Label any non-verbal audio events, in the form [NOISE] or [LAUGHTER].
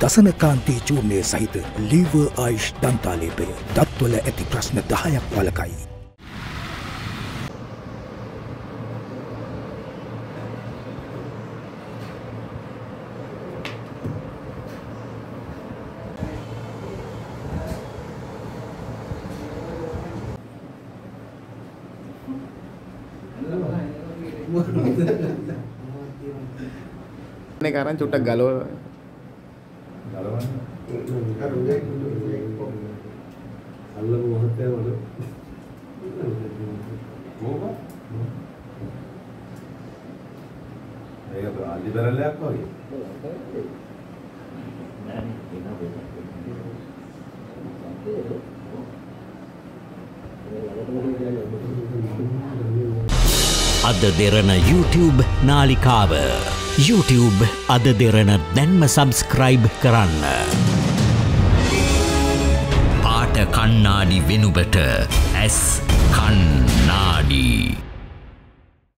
දසනකාන්තී චූර්ණය සහිත ලීව ආයිෂ් දන්තාලේපය දත්වල ඇති ප්‍රශ්න දහයක් වලකයි. [LAUGHS] මේ කරන් චුට්ටක් ගලව අල්ලපු මහත්තයා මට ඒක අලි බැරලයක් වගේ. අද දෙරන YouTube නාලිකාව YouTube අද දෙරන දැන්ම සබස්ක්‍රයිබ් කරන්න. පාට කන්නාඩි වෙනුබට ඇස් කන්න